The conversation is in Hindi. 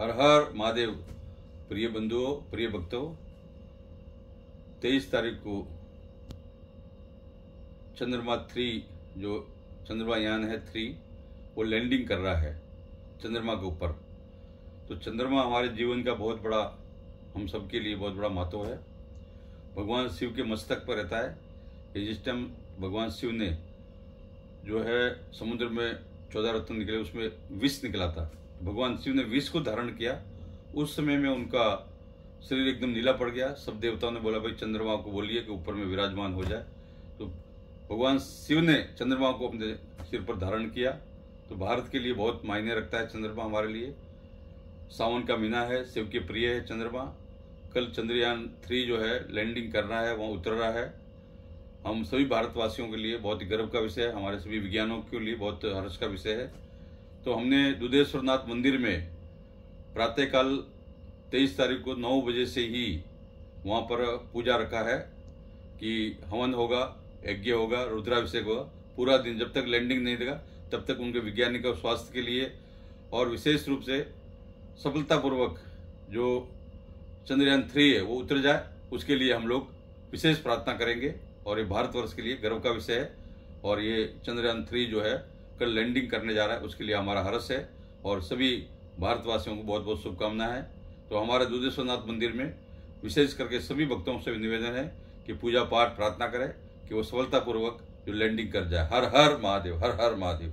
हर हर महादेव, प्रिय बंधुओं, प्रिय भक्तों, तेईस तारीख को चंद्रमा थ्री जो चंद्रमा यान है थ्री वो लैंडिंग कर रहा है चंद्रमा के ऊपर। तो चंद्रमा हमारे जीवन का बहुत बड़ा, हम सबके लिए बहुत बड़ा महत्व है। भगवान शिव के मस्तक पर रहता है। जिस टाइम भगवान शिव ने जो है समुद्र में चौदह रत्न निकले, उसमें विष निकला था। भगवान शिव ने विष को धारण किया। उस समय में उनका शरीर एकदम नीला पड़ गया। सब देवताओं ने बोला, भाई चंद्रमा को बोलिए कि ऊपर में विराजमान हो जाए। तो भगवान शिव ने चंद्रमा को अपने सिर पर धारण किया। तो भारत के लिए बहुत मायने रखता है चंद्रमा हमारे लिए। सावन का महीना है, शिव के प्रिय है चंद्रमा। कल चंद्रयान थ्री जो है, लैंडिंग कर रहा है, वहाँ उतर रहा है। हम सभी भारतवासियों के लिए बहुत ही गर्व का विषय है। हमारे सभी विज्ञानों के लिए बहुत हर्ष का विषय है। तो हमने दुधेश्वर नाथ मंदिर में प्रातःकाल तेईस तारीख को नौ बजे से ही वहाँ पर पूजा रखा है कि हवन होगा, यज्ञ होगा, रुद्राभिषेक होगा। पूरा दिन जब तक लैंडिंग नहीं देगा, तब तक उनके वैज्ञानिक और स्वास्थ्य के लिए और विशेष रूप से सफलतापूर्वक जो चंद्रयान थ्री है, वो उतर जाए, उसके लिए हम लोग विशेष प्रार्थना करेंगे। और ये भारतवर्ष के लिए गर्व का विषय है। और ये चंद्रयान थ्री जो है कल लैंडिंग करने जा रहा है, उसके लिए हमारा हर्ष है और सभी भारतवासियों को बहुत बहुत शुभकामनाएँ हैं। तो हमारे दुधेश्वरनाथ मंदिर में विशेष करके सभी भक्तों से निवेदन है कि पूजा पाठ, प्रार्थना करें कि वो सफलतापूर्वक जो लैंडिंग कर जाए। हर हर महादेव, हर हर महादेव।